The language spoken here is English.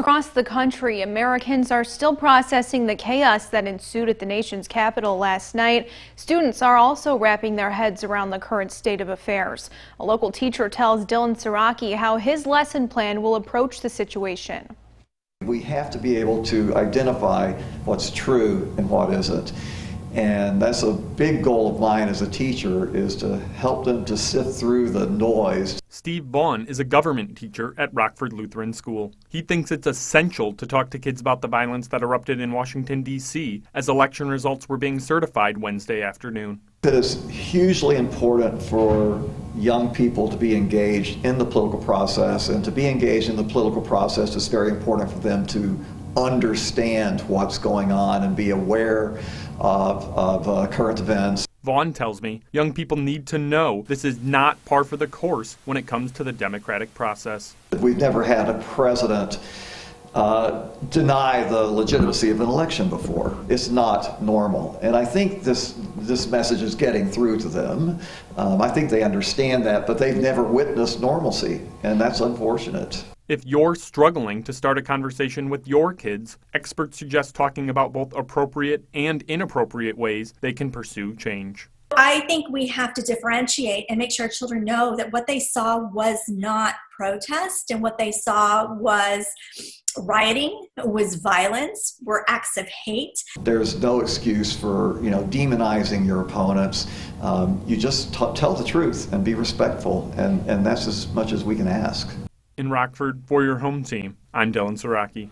Across the country, Americans are still processing the chaos that ensued at the nation's capital last night. Students are also wrapping their heads around the current state of affairs. A local teacher tells Dylan Saraki how his lesson plan will approach the situation. We have to be able to identify what's true and what isn't. And that's a big goal of mine as a teacher is to help them to sift through the noise. Steve Vaughn is a government teacher at Rockford Lutheran School. He thinks it's essential to talk to kids about the violence that erupted in Washington, D.C. as election results were being certified Wednesday afternoon. It is hugely important for young people to be engaged in the political process, and to be engaged in the political process is very important for them to understand what's going on and be aware of, of uh, current events. Vaughn tells me young people need to know this is not par for the course when it comes to the democratic process. We've never had a president uh, deny the legitimacy of an election before. It's not normal. And I think this, this message is getting through to them. Um, I think they understand that, but they've never witnessed normalcy, and that's unfortunate. If you're struggling to start a conversation with your kids, experts suggest talking about both appropriate and inappropriate ways they can pursue change. I think we have to differentiate and make sure children know that what they saw was not protest and what they saw was rioting, was violence, were acts of hate. There's no excuse for you know demonizing your opponents. Um, you just t- tell the truth and be respectful, and, and that's as much as we can ask. In Rockford, for your home team, I'm Dylan Saraki.